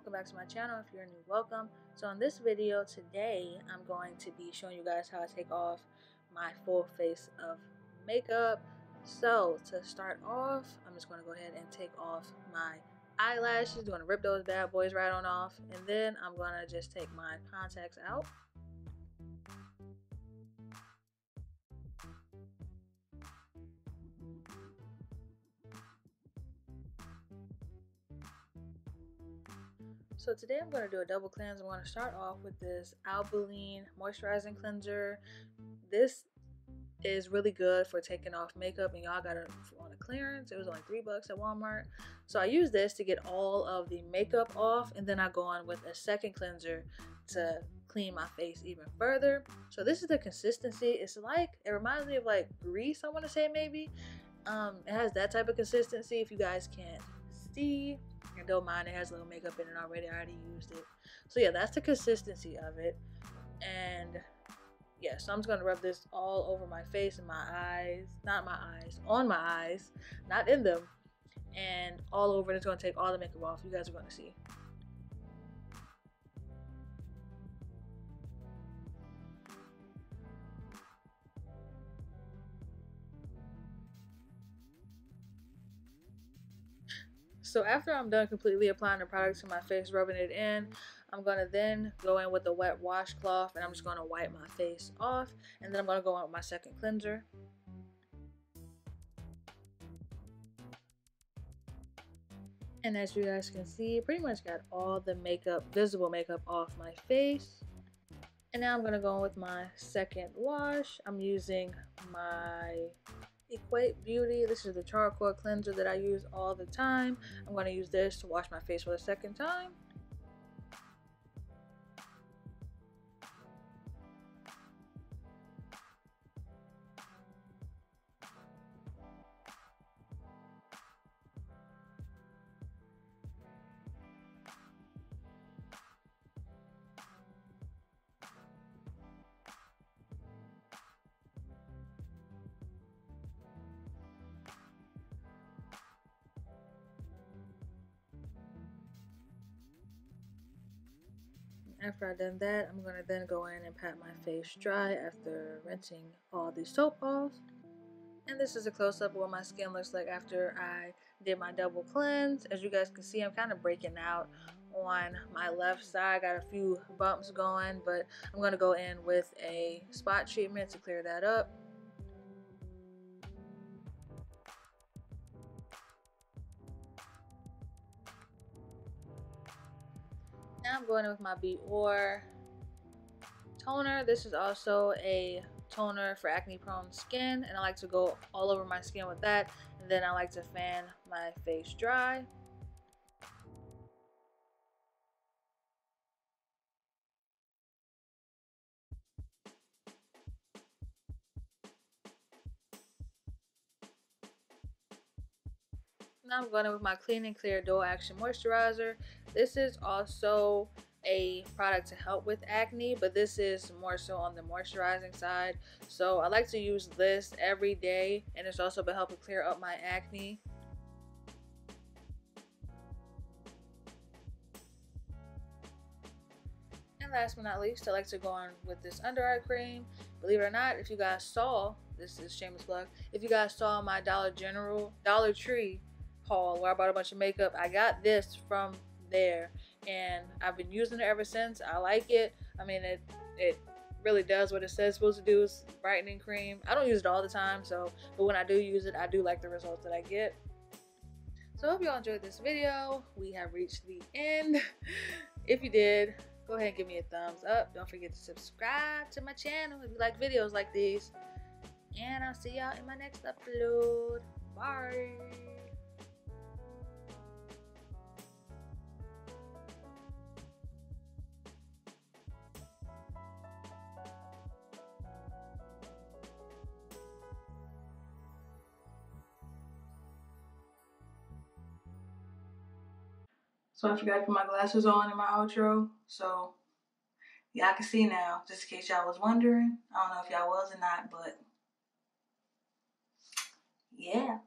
welcome back to my channel if you're new welcome. So in this video today i'm going to be showing you guys how i take off my full face of makeup. So to start off i'm just going to go ahead and take off my eyelashes. Going to rip those bad boys right on off. And then i'm going to just take my contacts out So today I'm going to do a double cleanse. I'm going to start off with this Albolene moisturizing cleanser. This is really good for taking off makeup and y'all got it on a clearance. It was only three bucks at Walmart. So I use this to get all of the makeup off and then I go on with a second cleanser to clean my face even further. So this is the consistency. It's like, it reminds me of like grease, I want to say maybe. Um, it has that type of consistency if you guys can't see and don't mind it has a little makeup in it already. I already used it. So yeah, that's the consistency of it. And yeah, so I'm just gonna rub this all over my face and my eyes, not my eyes, on my eyes, not in them, and all over. And it's gonna take all the makeup off. You guys are gonna see. So after I'm done completely applying the product to my face, rubbing it in, I'm to then go in with a wet washcloth and I'm just to wipe my face off. And then I'm to go in with my second cleanser. And as you guys can see, pretty much got all the makeup, visible makeup off my face. And now I'm to go in with my second wash. I'm using my Equate Beauty. This is the charcoal cleanser that I use all the time. I'm mm-hmm. going to use this to wash my face for the second time. After I've done that, I'm going to then go in and pat my face dry after rinsing all the soap off. And this is a close-up of what my skin looks like after I did my double cleanse. As you guys can see, I'm kind of breaking out on my left side. Got a few bumps going, but I'm going to go in with a spot treatment to clear that up. Now I'm going in with my Biore toner. This is also a toner for acne prone skin and I like to go all over my skin with that and then I like to fan my face dry. Now I'm going in with my Clean and Clear Dual Action Moisturizer. This is also a product to help with acne, but this is more so on the moisturizing side. So I like to use this every day, and it's also been helping clear up my acne. And last but not least, I like to go on with this under eye cream. Believe it or not, if you guys saw, this is shameless plug, if you guys saw my Dollar General, Dollar Tree haul where I bought a bunch of makeup. I got this from there and I've been using it ever since. I like it. I mean, it it really does what it says supposed to do. It's brightening cream. I don't use it all the time, so but when I do use it, I do like the results that I get. So I hope y'all enjoyed this video. We have reached the end. if you did, go ahead and give me a thumbs up. Don't forget to subscribe to my channel if you like videos like these. And I'll see y'all in my next upload. Bye. So I forgot to put my glasses on in my outro. So y'all can see now, just in case y'all was wondering. I don't know if y'all was or not, but yeah.